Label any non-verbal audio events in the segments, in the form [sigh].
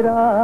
तेरा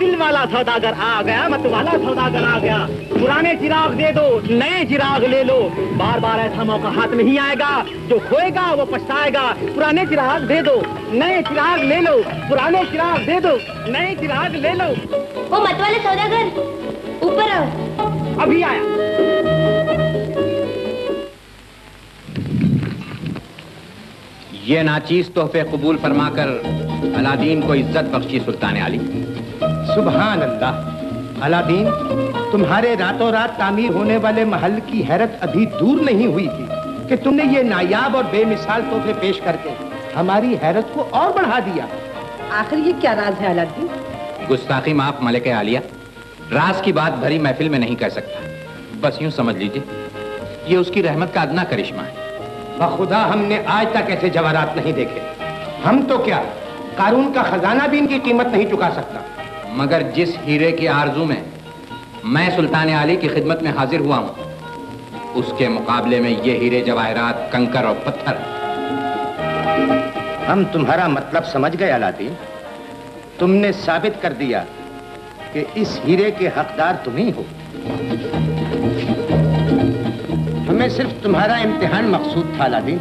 दिल वाला सौदागर आ गया मत वाला सौदागर आ गया। पुराने चिराग दे दो नए चिराग ले लो। बार बार ऐसा मौका हाथ में ही आएगा। जो खोएगा वो पछताएगा। पुराने चिराग दे दो नए चिराग ले लो। पुराने चिराग दे दो नए चिराग ले लो। वो मत वाले सौदागर ऊपर आओ। अभी आया। ये नाचीज तोहफे कबूल फरमाकर अलादीन को इज़्ज़त बख्शी सुल्तान आली। सुबहान अल्लाह अलादीन तुम्हारे रातों रात तामीर होने वाले महल की हैरत अभी दूर नहीं हुई थी कि तुमने ये नायाब और बेमिसाल तोहफे पेश करके हमारी हैरत को और बढ़ा दिया। आखिर ये क्या राज है अलादीन? गुस्ताखी माफ़ मलिक आलिया। राज की बात भरी महफिल में नहीं कर सकता। बस यूँ समझ लीजिए ये उसकी रहमत का अदना करिश्मा है। बखुदा हमने आज तक ऐसे जवाहरात नहीं देखे। हम तो क्या कारून का खजाना भी इनकी कीमत नहीं चुका सकता। मगर जिस हीरे की आरज़ू में मैं सुल्तान आली की खिदमत में हाजिर हुआ हूँ, उसके मुकाबले में ये हीरे जवाहरात, कंकर और पत्थर। हम तुम्हारा मतलब समझ गए, अलादीन। तुमने साबित कर दिया कि इस हीरे के हकदार तुम ही हो। हमें सिर्फ़ तुम्हारा इम्तिहान मकसूद था, अलादीन।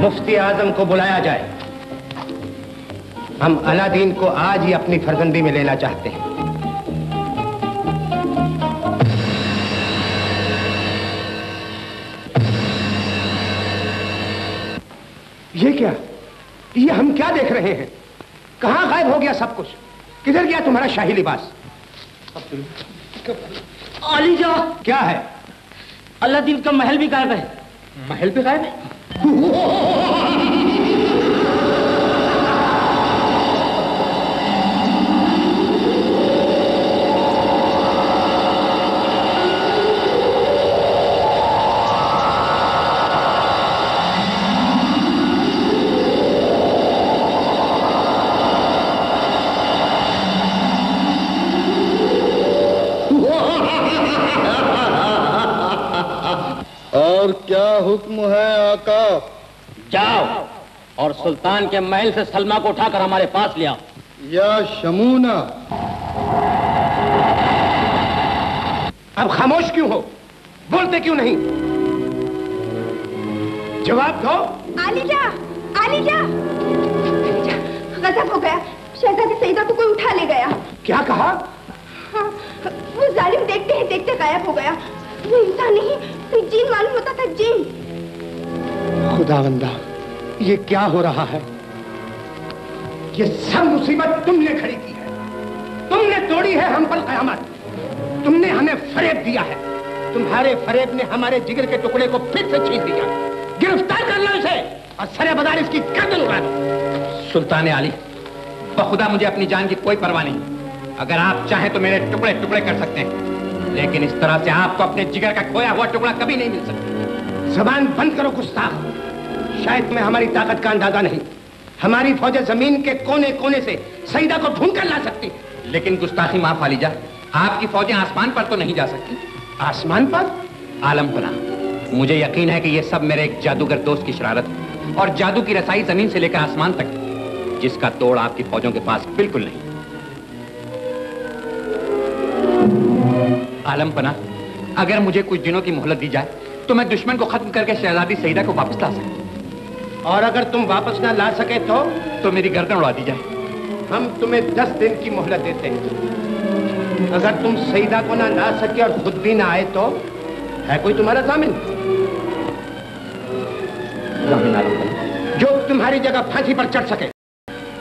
मुफ्ती आज़म को बुलाया जाए। हम अलादीन को आज ही अपनी फर्जंदी में लेना चाहते हैं। ये क्या? ये हम क्या देख रहे हैं? कहाँ गायब हो गया सब कुछ? किधर गया तुम्हारा शाही लिबास? आलीजा क्या है? अल्लादीन का महल भी गायब है। महल भी गायब है और क्या हुक्म है आका जाओ और सुल्तान के महल से सलमा को उठाकर हमारे पास ले आओ। या शमूना। अब खामोश क्यों हो? बोलते क्यों नहीं? जवाब दो। आलिजा आलिजा। आलिजा, गजब हो गया। शहजादी सईदा को कोई उठा ले गया। क्या कहा? हाँ, वो जालिम देखते ही देखते गायब हो गया। वो इंसान नहीं जिन मालूम होता था जिन। खुदावंदा ये क्या हो रहा है? ये सब मुसीबत तुमने खड़ी की है। तुमने तोड़ी है हम पर कयामत। तुमने हमें फरेब दिया है। तुम्हारे फरेब ने हमारे जिगर के टुकड़े को फिर से छीन लिया। गिरफ़्तार कर लो इसे और सरे बाज़ार इसकी गर्दन उड़ा दो। सुल्तान आली, बखुदा मुझे अपनी जान की कोई परवाह नहीं। अगर आप चाहें तो मेरे टुकड़े टुकड़े कर सकते हैं। लेकिन इस तरह से आपको अपने जिगर का खोया हुआ टुकड़ा कभी नहीं मिल सकता। जबान बंद करो, गुस्ताख। शायद में हमारी ताकत का अंदाज़ा नहीं। हमारी फौजें ज़मीन के कोने कोने से सईदा को ढूंढ कर ला सकती। लेकिन गुस्ताखी माफ़ आलीजा आपकी फौजें आसमान पर तो नहीं जा सकती। आसमान पर? आलम पना मुझे यकीन है कि ये सब मेरे एक जादूगर दोस्त की शरारत और जादू की रसाई ज़मीन से लेकर आसमान तक, जिसका तोड़ आपकी फौजों के पास बिल्कुल नहीं। आलम पना, अगर मुझे कुछ दिनों की मोहलत दी जाए तो मैं दुश्मन को खत्म करके शहजादी सईदा को वापस ला सकूँ और अगर तुम वापस ना ला सके तो? तो मेरी गर्दन उड़ा दी जाए। हम तुम्हें दस दिन की मोहलत देते हैं। अगर तुम सईदा को ना ला सके और खुद भी ना आए तो? है कोई तुम्हारा जामिन? जामिन जो तुम्हारी जगह फांसी पर चढ़ सके।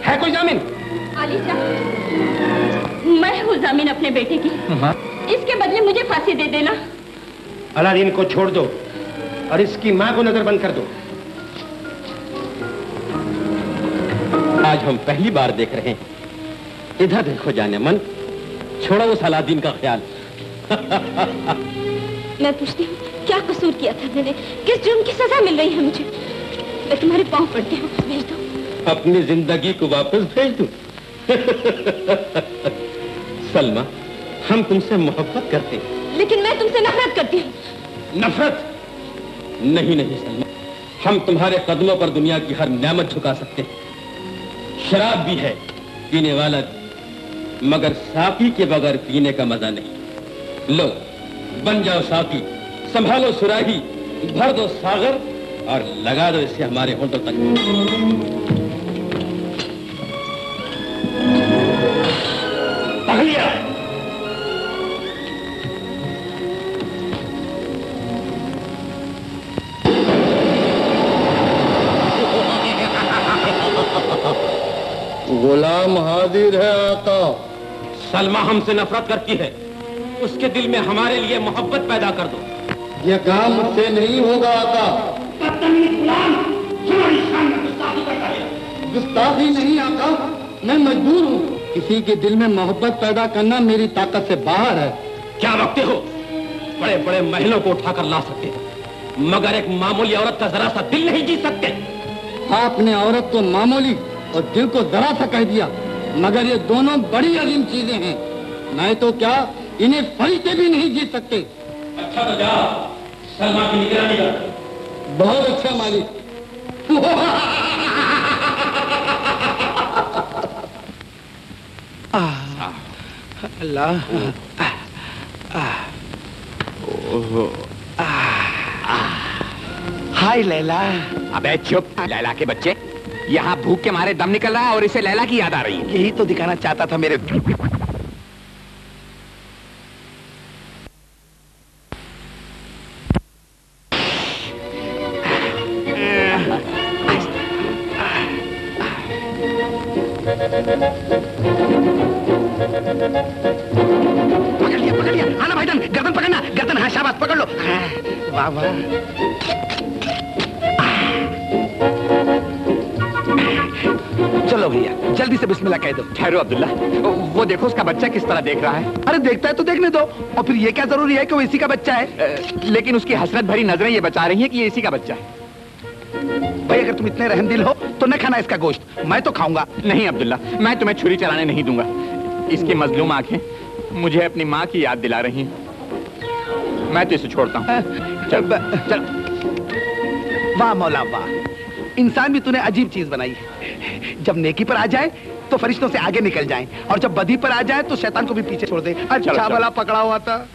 है कोई जामिन? मैं हूँ ज़मीन अपने बेटे की। हाँ। इसके बदले मुझे फांसी दे देना। अलादीन को छोड़ दो और इसकी माँ को नज़र बंद कर दो। आज हम पहली बार देख रहे हैं। इधर देखो जाने मन छोड़ो उस अलादीन का ख्याल। मैं पूछती हूँ क्या कसूर किया था मैंने? किस जुर्म की सजा मिल रही है मुझे? मैं तुम्हारे पाँव पड़ती हूँ भेज दो। अपनी ज़िंदगी को वापस भेज दूँ। सलमा हम तुमसे मोहब्बत करते हैं। लेकिन मैं तुमसे नफरत करती हूँ। नफरत? नहीं नहीं सलमा। हम तुम्हारे कदमों पर दुनिया की हर नेमत झुका सकते हैं। शराब भी है, पीने वाला भी। मगर साफी के बगैर पीने का मज़ा नहीं। लो, बन जाओ साफी, संभालो सुराही, भर दो सागर और लगा दो इसे हमारे होटल तक। सलमा हमसे नफरत करती है। उसके दिल में हमारे लिए मोहब्बत पैदा कर दो। यह काम मुझसे नहीं होगा आका। गुस्ताखी नहीं आका। मैं मजबूर हूँ। किसी के दिल में मोहब्बत पैदा करना मेरी ताकत से बाहर है। क्या रखते हो? बड़े बड़े महलों को उठाकर ला सकते हैं। मगर एक मामूली औरत का जरा सा दिल नहीं जीत सकते। आपने औरत को मामूली और दिल को जरा सा कह दिया। मगर ये दोनों बड़ी अजीम चीज़ें हैं। मैं तो क्या इन्हें फरिश्ते भी नहीं जीत सकते? अच्छा तो जा सलमा की निगरानी कर। बहुत अच्छा मालिक। [laughs] अल्लाह। हाय लैला। अबे चुप लैला के बच्चे। यहाँ भूख के मारे दम निकल रहा है और इसे लैला की याद आ रही है। यही तो दिखाना चाहता था मेरे पकड़ लिया पकड़ लिया। आना भाईजान गर्दन पकड़ना गर्दन हाँ शाबाश पकड़ लो। हाँ, वाह वाह। से बिस्मिल्लाह कह दो। ठहरो अब्दुल्ला। वो देखो उसका बच्चा किस तरह देख रहा है। अरे देखता है तो देखने दो। और फिर ये क्या ज़रूरी है कि वो इसी का बच्चा है? लेकिन उसकी हसरत भरी नज़रें ये बता रही हैं कि ये इसी का बच्चा है। भाई अगर तुम इतने रहमदिल हो तो न खाना इसका गोश्त। मैं तो खाऊँगा। नहीं अब्दुल्ला मैं तुम्हें छुरी चलाने नहीं दूँगा। इसकी मजलूम आँखें मुझे अपनी माँ की याद दिला रही हैं। मैं तो इसे छोड़ता हूँ। चल चल। वाह मौला वाह। इंसान भी तूने अजीब चीज़ बनाई है। जब नेकी पर आ जाए तो फरिश्तों से आगे निकल जाए। और जब बदी पर आ जाए तो शैतान को भी पीछे छोड़ दे। अच्छा। भला पकड़ा हुआ था।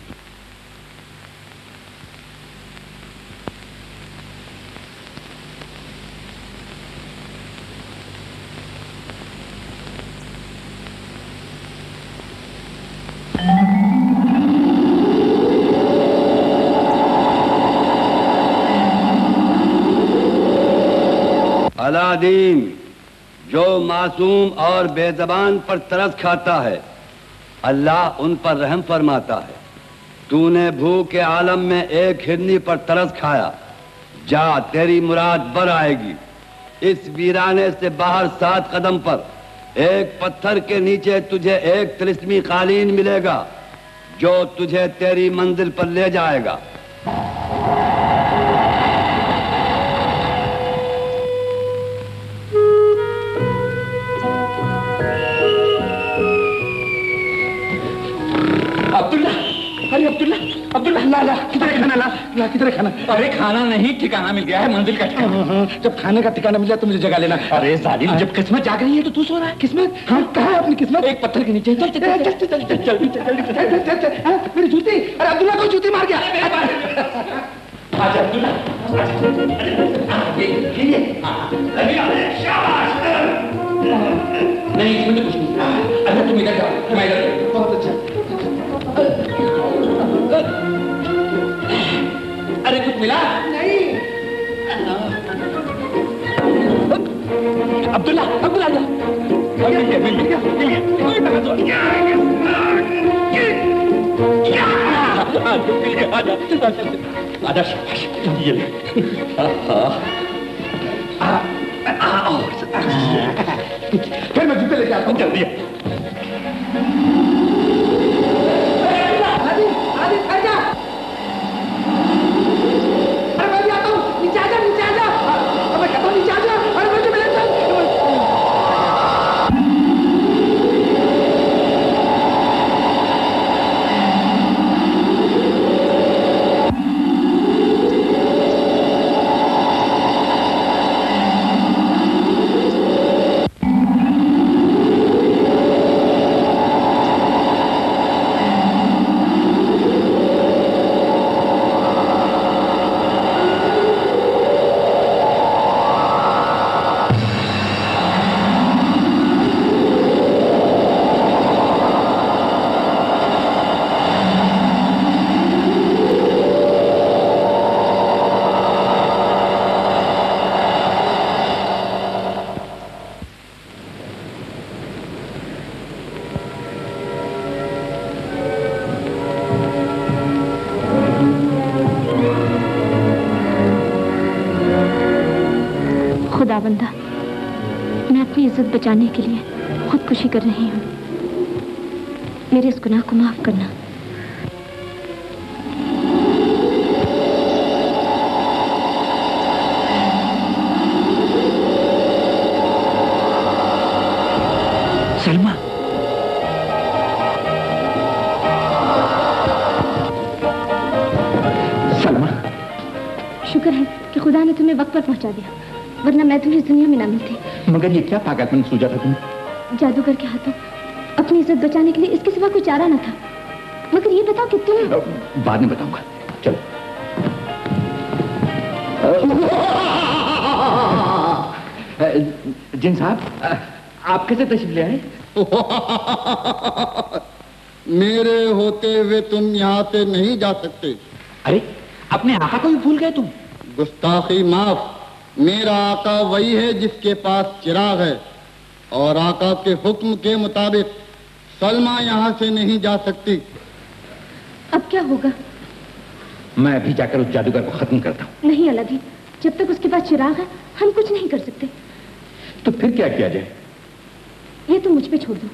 अलादीन। जो मासूम और बेजबान पर तरस खाता है, अल्लाह उन पर रहम फरमाता है। तूने भूख के आलम में एक हिरनी पर तरस खाया, जा तेरी मुराद बर आएगी। इस वीराने से बाहर सात कदम पर, एक पत्थर के नीचे तुझे एक तिलिस्मी कालीन मिलेगा, जो तुझे तेरी मंजिल पर ले जाएगा। खाना ला ला किधर खाना अरे खाना नहीं ठिकाना मिल गया है मंजिल का ठिकाना हाँ, जब खाने का ठिकाना मिल जाए तो मुझे जगह लेना अरे जालिम जब किस्मत जाग रही है तो तू सो रहा है किस्मत हाँ कहा है अपनी किस्मत एक पत्थर के नीचे चल चल चल चल चल चल जल्दी चल जल्दी चल, चल, चल, चल, हाँ, मेरी जूती अरे अब्दुल्ला को जूती मार गया आजा अब्दुल्ला नहीं इसमें तो कुछ नहीं अच्छा तुम इधर जाओ मैं इधर बहुत अच्छा मिला अब्दुल्ला अब्दुल्ला जा। मिल गया मिल गया मिल गया। आजा आजा शाबाश। ये ले। [laughs] फिर मैं जूते लेके आता हूँ। जल्दी। मैं अपनी इज़्ज़त बचाने के लिए खुदकुशी कर रही हूँ। मेरे इस गुनाह को माफ़ करना। सलमा। सलमा। शुक्र है कि खुदा ने तुम्हें वक्त पर पहुँचा दिया वरना मैं तुम्हें इस दुनिया में ना मिलती। मगर ये क्या पागलपन सूझा था तुम्हें जादूगर के हाथों अपनी इज़्ज़त बचाने के लिए इसके सिवा कोई चारा न था। मगर ये बताओ कि तुम बाद में बताऊँगा। चलो। जिन साहब आप कैसे तशरीफ़ ले आए? [laughs] मेरे होते हुए तुम यहाँ से नहीं जा सकते। अरे अपने आका को भी भूल गए तुम? गुस्ताखी माफ़। मेरा आका वही है जिसके पास चिराग है और आका के हुक्म के मुताबिक सलमा यहाँ से नहीं जा सकती। अब क्या होगा? मैं अभी जाकर उस जादूगर को खत्म करता हूँ। नहीं अलादीन जब तक उसके पास चिराग है हम कुछ नहीं कर सकते। तो फिर क्या किया जाए? ये तो मुझ पे छोड़ दो।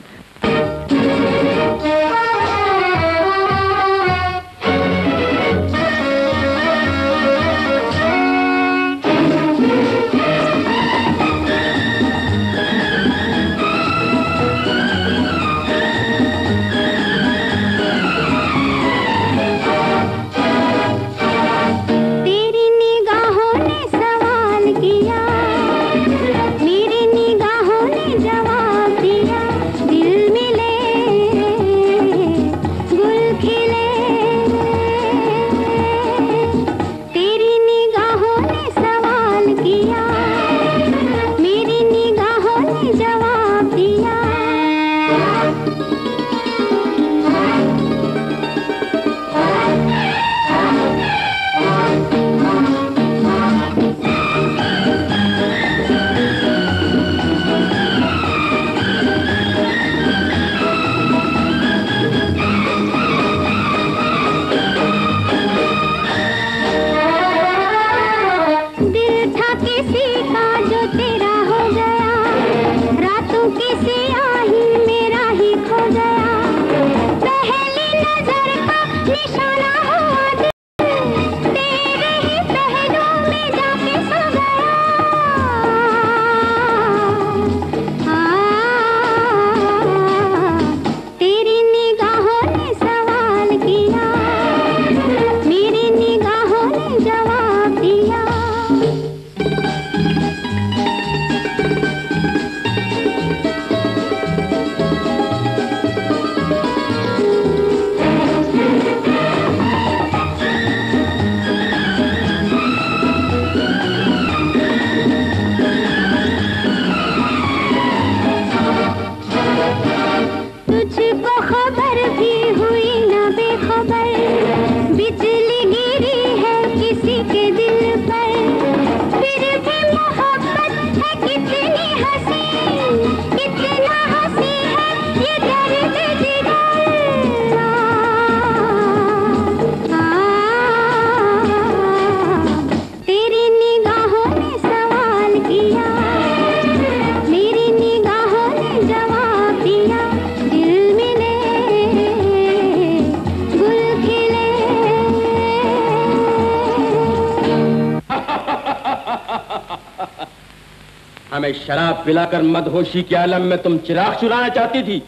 हमें शराब पिलाकर मदहोशी के आलम में तुम चिराग चुराना चाहती थी?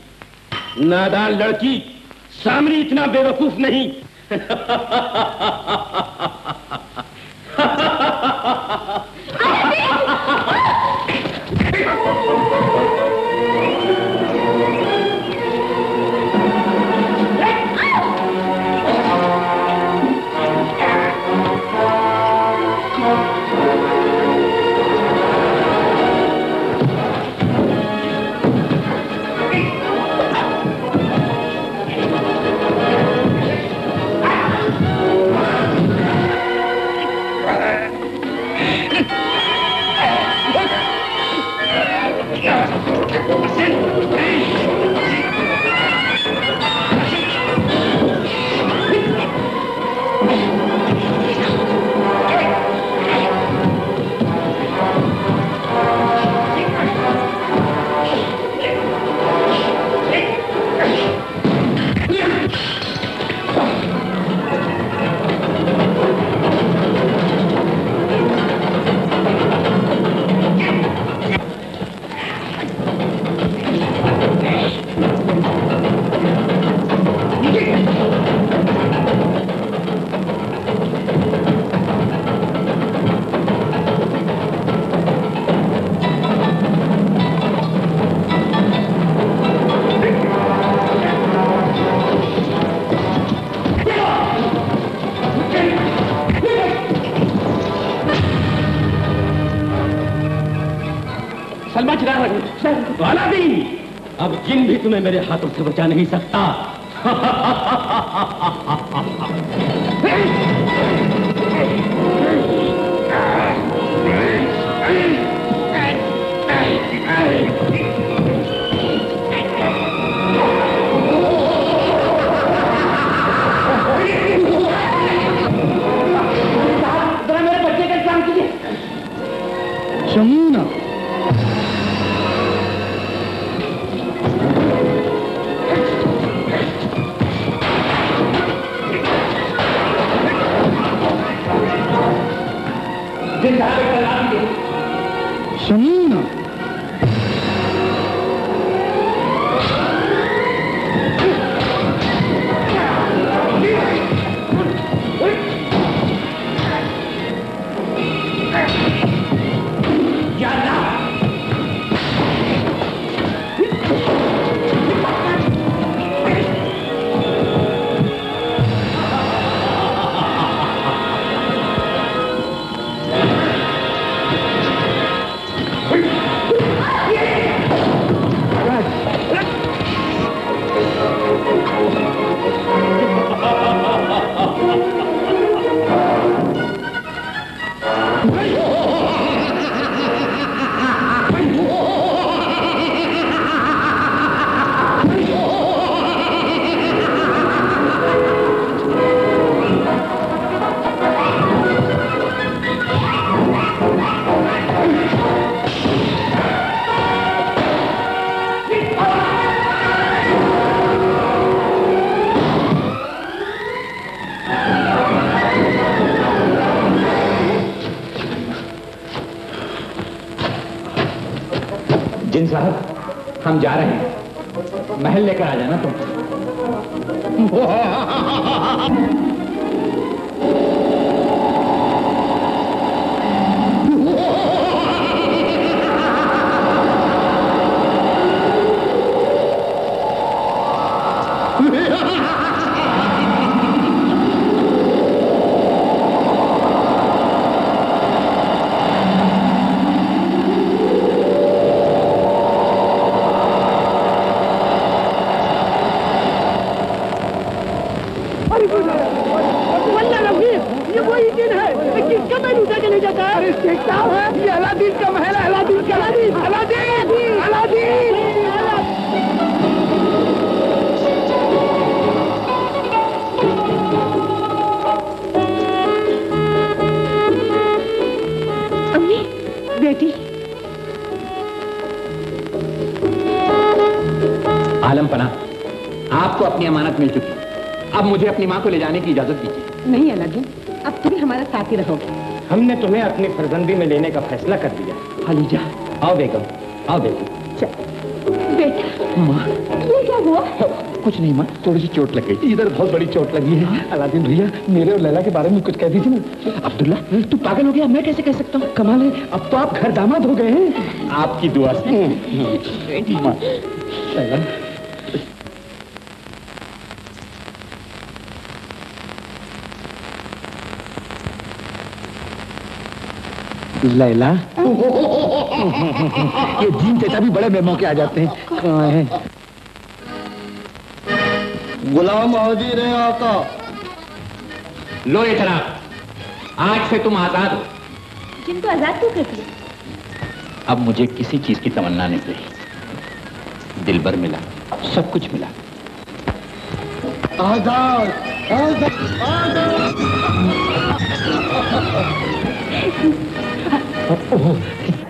नादान लड़की सामरी इतना बेवकूफ़ नहीं। [laughs] brother. तुम्हें मेरे हाथों से बचा नहीं सकता। हम जा रहे हैं। महल लेकर आ जाना तुम। [laughs] आपको अपनी अमानत मिल चुकी अब मुझे अपनी माँ को ले जाने की इजाज़त दीजिए। नहीं अलादीन। अब तुम हमारा साथ ही रहोगे। हमने तुम्हें अपनी फर्जंदी में लेने का फैसला कर दिया। हलीजा आओ बेगम आओ बेगम। बेटा ये क्या हुआ? कुछ नहीं माँ थोड़ी सी चोट लग गई। इधर बहुत बड़ी चोट लगी है। हाँ। अलादीन भैया मेरे और लैला के बारे में कुछ कह दीजिए ना। अब्दुल्ला तू पागल हो गया मैं कैसे कह सकता हूँ? कमाल है अब तो आप घर दामाद हो गए हैं। आपकी दुआ से। हम्म। लैला। लैला? [laughs] ये जीन चचा भी बड़े बेमौके आ जाते हैं। कहाँ है? गुलाम हाजिर है आका। लो ये जनाब आज से तुम आज़ाद हो। जिनको आज़ाद क्यों कर दिया अब मुझे किसी चीज़ की तमन्ना नहीं रही। दिल भर मिला। सब कुछ मिला। आज़ाद आज़ाद आज़ाद। Oh, oh, oh.